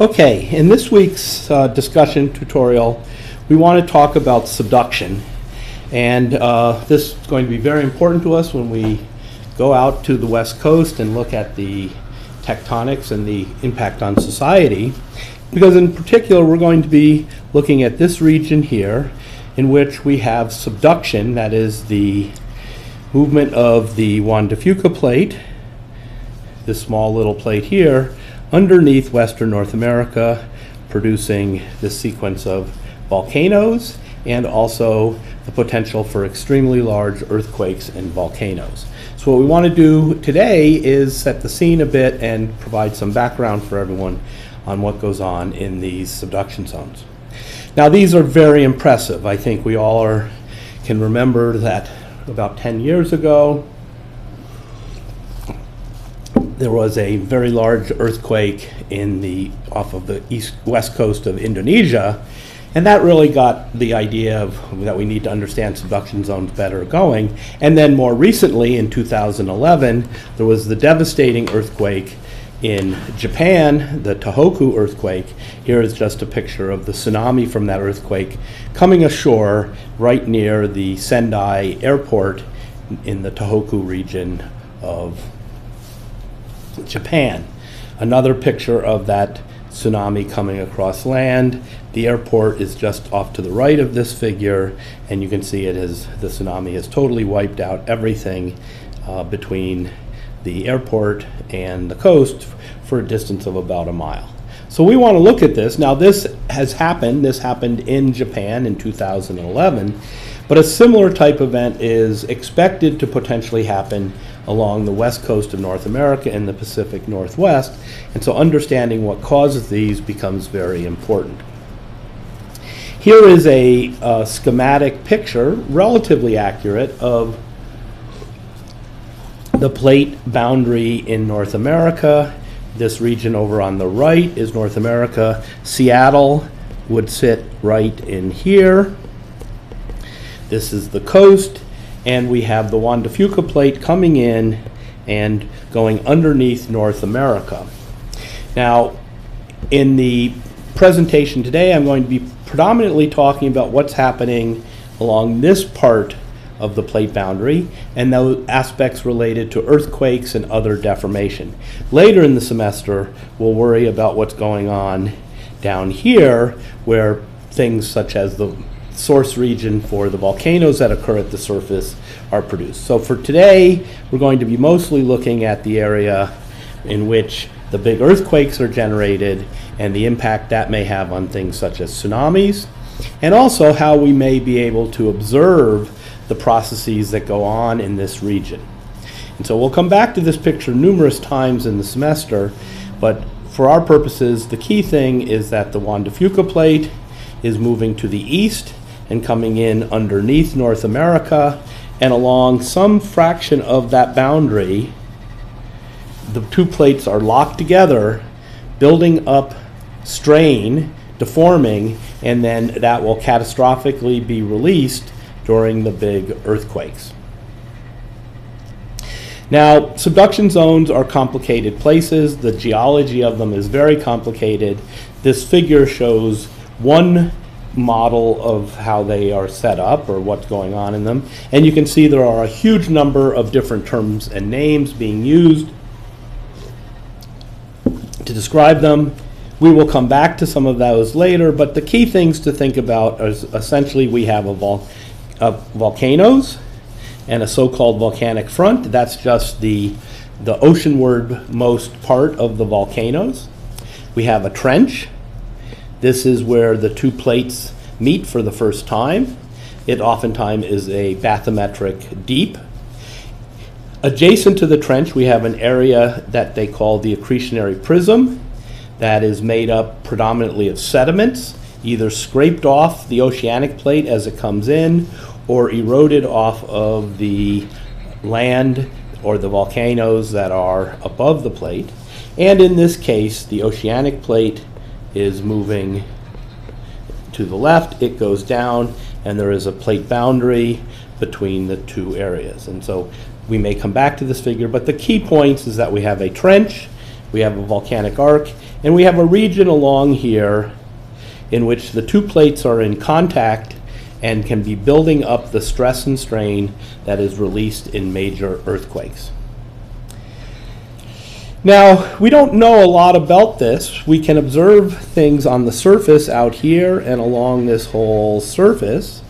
Okay, in this week's uh, discussion tutorial, we want to talk about subduction. And uh, this is going to be very important to us when we go out to the west coast and look at the tectonics and the impact on society. Because in particular, we're going to be looking at this region here, in which we have subduction, that is the movement of the Juan de Fuca plate, this small little plate here, underneath western North America, producing this sequence of volcanoes and also the potential for extremely large earthquakes and volcanoes. So what we want to do today is set the scene a bit and provide some background for everyone on what goes on in these subduction zones. Now these are very impressive. I think we all are, can remember that about 10 years ago, there was a very large earthquake in the off of the east west coast of Indonesia, and that really got the idea of that we need to understand subduction zones better going. And then more recently, in 2011, there was the devastating earthquake in Japan, the Tohoku earthquake. Here is just a picture of the tsunami from that earthquake coming ashore right near the Sendai airport in the Tohoku region of Japan. Another picture of that tsunami coming across land. The airport is just off to the right of this figure, and you can see it as the tsunami has totally wiped out everything uh, between the airport and the coast for a distance of about a mile. So we want to look at this. Now, this has happened. This happened in Japan in 2011, but a similar type event is expected to potentially happen along the west coast of North America and the Pacific Northwest. And so understanding what causes these becomes very important. Here is a uh, schematic picture, relatively accurate, of the plate boundary in North America. This region over on the right is North America. Seattle would sit right in here. This is the coast and we have the Juan de Fuca plate coming in and going underneath North America. Now, in the presentation today, I'm going to be predominantly talking about what's happening along this part of the plate boundary and those aspects related to earthquakes and other deformation. Later in the semester, we'll worry about what's going on down here where things such as the source region for the volcanoes that occur at the surface are produced. So for today, we're going to be mostly looking at the area in which the big earthquakes are generated and the impact that may have on things such as tsunamis, and also how we may be able to observe the processes that go on in this region. And so we'll come back to this picture numerous times in the semester, but for our purposes, the key thing is that the Juan de Fuca plate is moving to the east and coming in underneath North America and along some fraction of that boundary, the two plates are locked together, building up strain, deforming, and then that will catastrophically be released during the big earthquakes. Now, subduction zones are complicated places. The geology of them is very complicated. This figure shows one model of how they are set up or what's going on in them. And you can see there are a huge number of different terms and names being used to describe them. We will come back to some of those later, but the key things to think about is essentially we have a vol uh, volcanoes and a so-called volcanic front. That's just the, the oceanward most part of the volcanoes. We have a trench, this is where the two plates meet for the first time. It oftentimes is a bathymetric deep. Adjacent to the trench, we have an area that they call the accretionary prism that is made up predominantly of sediments, either scraped off the oceanic plate as it comes in or eroded off of the land or the volcanoes that are above the plate. And in this case, the oceanic plate is moving to the left, it goes down, and there is a plate boundary between the two areas. And so we may come back to this figure, but the key points is that we have a trench we have a volcanic arc, and we have a region along here in which the two plates are in contact and can be building up the stress and strain that is released in major earthquakes. Now, we don't know a lot about this. We can observe things on the surface out here and along this whole surface,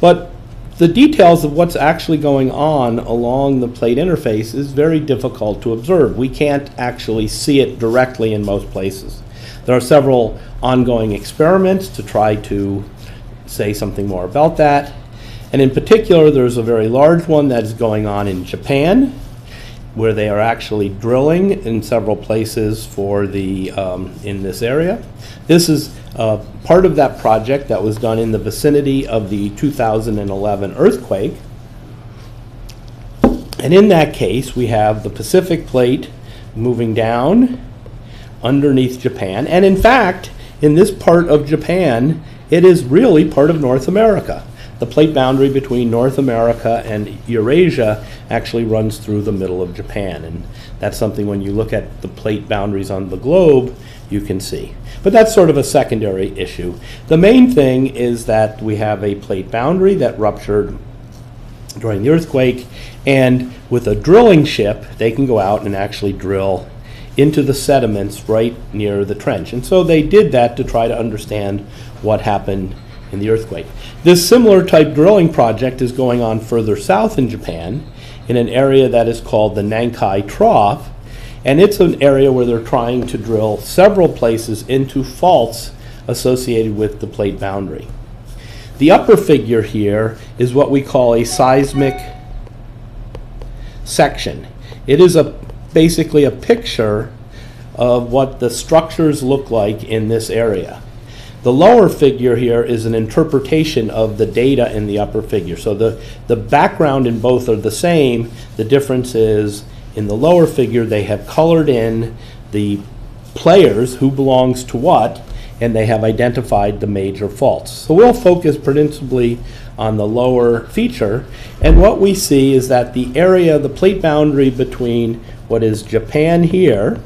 but the details of what's actually going on along the plate interface is very difficult to observe. We can't actually see it directly in most places. There are several ongoing experiments to try to say something more about that. And in particular, there's a very large one that is going on in Japan, where they are actually drilling in several places for the um, in this area. This is uh, part of that project that was done in the vicinity of the 2011 earthquake. And in that case, we have the Pacific plate moving down underneath Japan. And in fact, in this part of Japan, it is really part of North America. The plate boundary between North America and Eurasia actually runs through the middle of Japan. And that's something when you look at the plate boundaries on the globe, you can see. But that's sort of a secondary issue. The main thing is that we have a plate boundary that ruptured during the earthquake, and with a drilling ship, they can go out and actually drill into the sediments right near the trench. And so they did that to try to understand what happened in the earthquake. This similar type drilling project is going on further south in Japan in an area that is called the Nankai Trough. And it's an area where they're trying to drill several places into faults associated with the plate boundary. The upper figure here is what we call a seismic section. It is a basically a picture of what the structures look like in this area. The lower figure here is an interpretation of the data in the upper figure. So the, the background in both are the same. The difference is in the lower figure, they have colored in the players, who belongs to what, and they have identified the major faults. So we'll focus principally on the lower feature. And what we see is that the area, the plate boundary between what is Japan here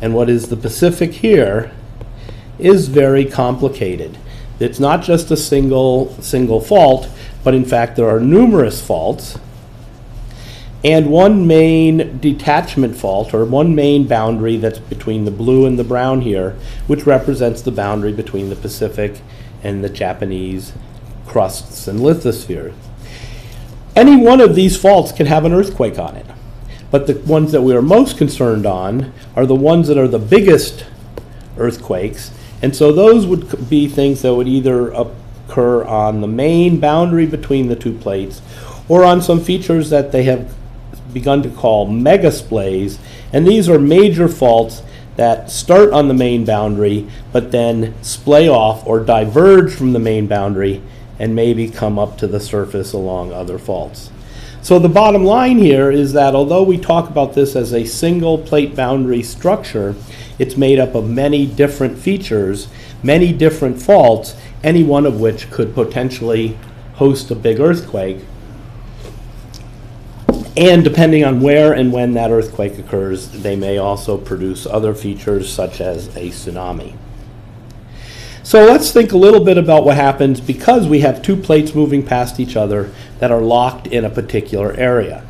and what is the Pacific here is very complicated. It's not just a single single fault, but in fact there are numerous faults. And one main detachment fault, or one main boundary that's between the blue and the brown here, which represents the boundary between the Pacific and the Japanese crusts and lithosphere. Any one of these faults can have an earthquake on it. But the ones that we are most concerned on are the ones that are the biggest earthquakes and so those would be things that would either occur on the main boundary between the two plates or on some features that they have begun to call megasplays. And these are major faults that start on the main boundary but then splay off or diverge from the main boundary and maybe come up to the surface along other faults. So the bottom line here is that although we talk about this as a single plate boundary structure, it's made up of many different features, many different faults, any one of which could potentially host a big earthquake. And depending on where and when that earthquake occurs, they may also produce other features such as a tsunami. So let's think a little bit about what happens because we have two plates moving past each other that are locked in a particular area.